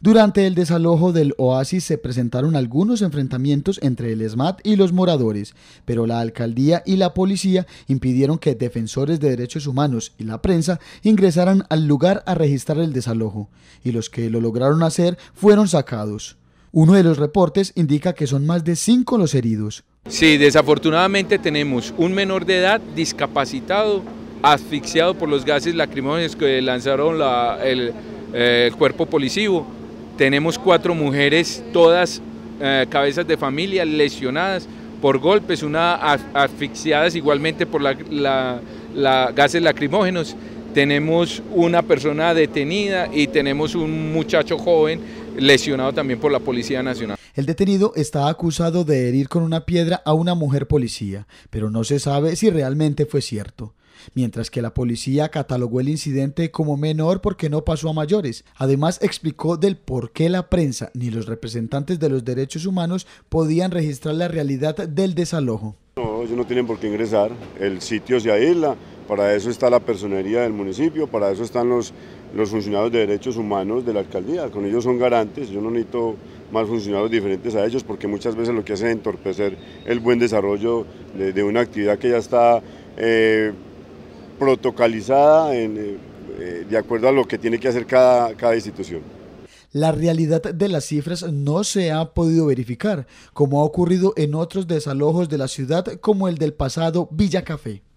Durante el desalojo del oasis se presentaron algunos enfrentamientos entre el SMAT y los moradores, pero la alcaldía y la policía impidieron que defensores de derechos humanos y la prensa ingresaran al lugar a registrar el desalojo, y los que lo lograron hacer fueron sacados. Uno de los reportes indica que son más de cinco los heridos. Sí, desafortunadamente tenemos un menor de edad discapacitado, asfixiado por los gases lacrimógenos que lanzaron el, eh, el cuerpo policivo tenemos cuatro mujeres, todas eh, cabezas de familia, lesionadas por golpes, una asfixiadas igualmente por la, gases lacrimógenos. Tenemos una persona detenida y tenemos un muchacho joven lesionado también por la Policía Nacional. El detenido está acusado de herir con una piedra a una mujer policía, pero no se sabe si realmente fue cierto mientras que la policía catalogó el incidente como menor porque no pasó a mayores. Además explicó del por qué la prensa ni los representantes de los derechos humanos podían registrar la realidad del desalojo. No, ellos no tienen por qué ingresar, el sitio se aísla, para eso está la personería del municipio, para eso están los, los funcionarios de derechos humanos de la alcaldía, con ellos son garantes, yo no necesito más funcionarios diferentes a ellos porque muchas veces lo que hacen es entorpecer el buen desarrollo de, una actividad que ya está eh, protocolizada eh, eh, de acuerdo a lo que tiene que hacer cada, cada institución. La realidad de las cifras no se ha podido verificar, como ha ocurrido en otros desalojos de la ciudad como el del pasado Villa Café.